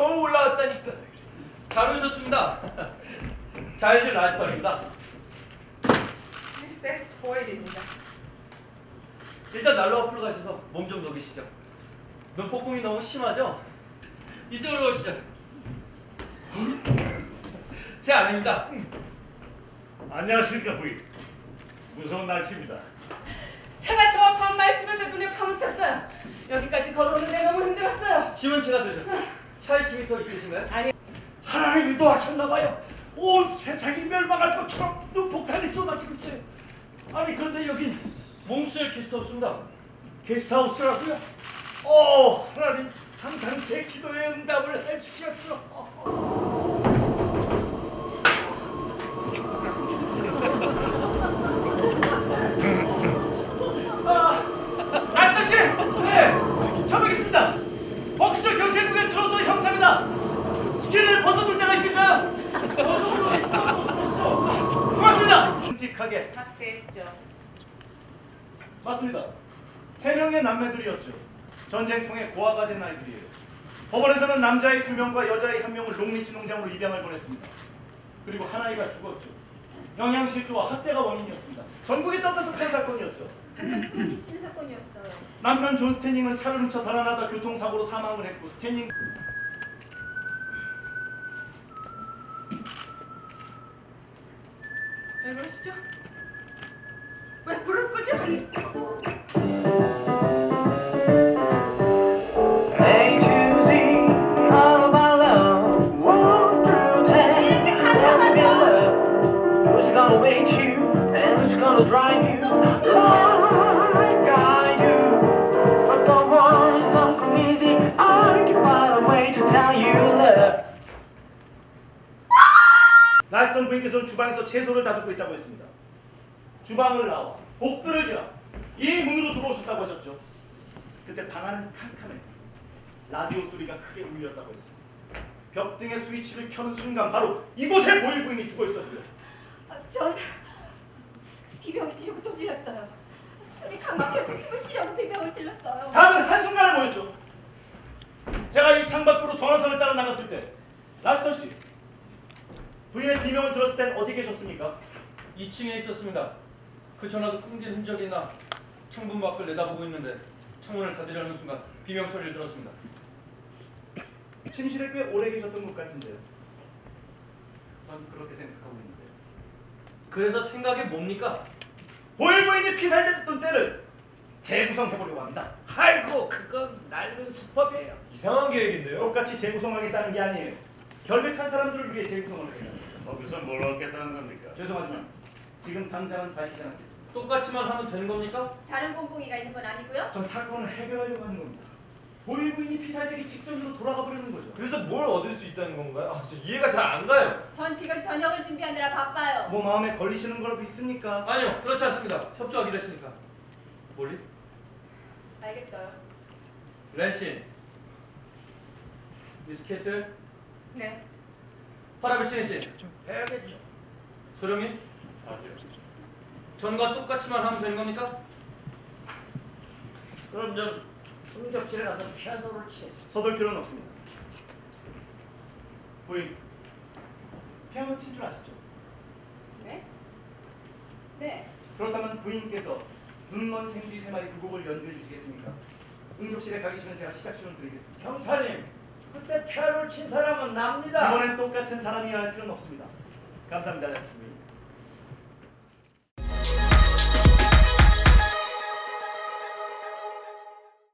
겨우 올라왔다니까. 잘 오셨습니다. 잘실 라스터입니다. 섹스 보일입니다. 일단 난로 앞으로 가셔서 몸 좀 녹이시죠. 눈폭풍이 너무 심하죠? 이쪽으로 오시죠. 제 아내입니다. 안녕하십니까 부인 무서운 날씨입니다 차가 저앞 말집에서 눈에 파묻혔어요. 여기까지 걸어오는데 너무 힘들었어요. 짐은 제가 들죠. 차에 짐이 더 있으신가요? 아니, 하나님이 도와줬나봐요 온 세상이 멸망할 것처럼 눈폭탄이 쏟아지고 있어요 아니 그런데 여긴 몽수엘 게스트하우스입니다. 게스트하우스라고요? 오 하나님 항상 제 기도에 응답을 해주셨죠 라스터 씨, 네, 처먹겠습니다. 버크셔 경찰국의 트로터 형사입니다. 스키를 벗어둘 데가 있을까요? 저쪽으로 벗어주시죠. 끔찍하게 학대했죠. 맞습니다. 세 명의 남매들이었죠. 전쟁통에 고아가 된 아이들이에요. 법원에서는 남자애 두 명과 여자애 한 명을 롱리지 농장으로 입양을 보냈습니다. 그리고 한 아이가 죽었죠. 영양실조와 학대가 원인이었습니다. 전국이 떠들썩한 사건이었죠. 정말 소름 끼치는 사건이었어요. 남편 존 스탠닝은 차를 훔쳐 달아나다 교통사고로 사망을 했고 스탠닝 왜 그러시죠? 왜 불을 끄죠? A to 부인께서는 주방에서 채소를 다듬고 있다고 했습니다. 주방을 나와 복도를 지나 이 문으로 들어오셨다고 하셨죠. 그때 방 안은 캄캄해. 라디오 소리가 크게 울렸다고 했습니다. 벽 등의 스위치를 켜는 순간 바로 이곳에 보일 부인이 죽어 있었고요. 아, 전 비명을 지르고 또 질렀어요. 숨이 강막혀서 숨을 쉬려고 비명을 질렀어요. 다들 한순간에 모였죠. 제가 이 창밖으로 전화선을 따라 나갔을 때 라스턴 씨 부인의 비명을 들었을 땐 어디 계셨습니까? 2층에 있었습니다. 그 전화도 끊긴 흔적이 있나 창문 밖을 내다보고 있는데 창문을 닫으려는 순간 비명 소리를 들었습니다. 침실에 꽤 오래 계셨던 것 같은데요. 전 그렇게 생각하고 있는데 그래서 생각이 뭡니까? 보일 부인이 피살됐던 때를 재구성해보려고 합니다. 아이고 그건 낡은 수법이에요 이상한 계획인데요. 똑같이 재구성하겠다는 게 아니에요. 결백한 사람들을 위해 재구성을 하겠다. 거기서 뭘 얻겠다는 겁니까? 죄송하지만 지금 당장은 밝히지 않겠습니다. 똑같이만 하면 되는 겁니까? 다른 꽁꽁이가 있는 건 아니고요. 전 사건을 해결하려고 하는 겁니다. 보일 부인이 피살되기 직전으로 돌아가 버리는 거죠. 그래서 뭘 얻을 수 있다는 건가요? 아, 저 이해가 잘 안 가요. 전 지금 저녁을 준비하느라 바빠요. 뭐 마음에 걸리시는 거라도 있습니까? 아니요, 그렇지 않습니다. 협조하기로 했으니까. 몰리? 알겠어요. 랜신. 미스 캐슬. 네. 파라비치니 씨. 해야겠죠 소령님. 아니요 전과 똑같이만 하면 되는 겁니까? 그럼 전 응접실에 가서 피아노를 치겠습니다 서둘 필요는 없습니다. 부인, 피아노 칠줄 아시죠? 네? 네. 그렇다면 부인께서 눈먼 생쥐 세 마리 그 곡을 연주해 주시겠습니까? 응접실에 가기 전에 제가 시작주는 드리겠습니다. 경찰님 그때 피아노를 친 사람은 납니다 이번엔 똑같은 사람이어야 할 필요는 없습니다. 감사합니다, 레스 부인.